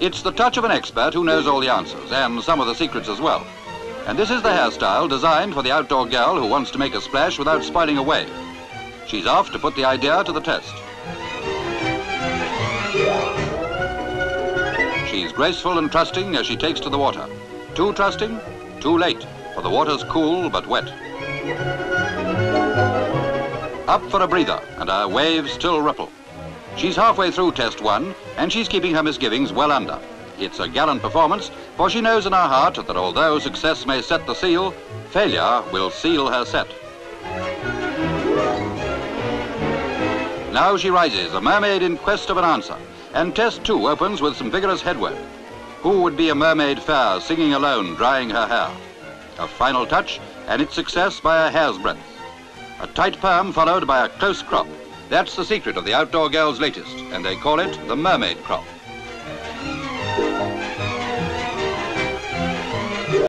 It's the touch of an expert who knows all the answers and some of the secrets as well. And this is the hairstyle designed for the outdoor girl who wants to make a splash without spoiling a wave. She's off to put the idea to the test. She's graceful and trusting as she takes to the water. Too trusting, too late, for the water's cool but wet. Up for a breather, and our waves still ripple. She's halfway through test one, and she's keeping her misgivings well under. It's a gallant performance, for she knows in her heart that although success may set the seal, failure will seal her set. Now she rises, a mermaid in quest of an answer, and test two opens with some vigorous headwork. Who would be a mermaid fair, singing alone, drying her hair? A final touch, and its success by a hair's breadth. A tight perm followed by a close crop. That's the secret of the outdoor girl's latest, and they call it the mermaid crop.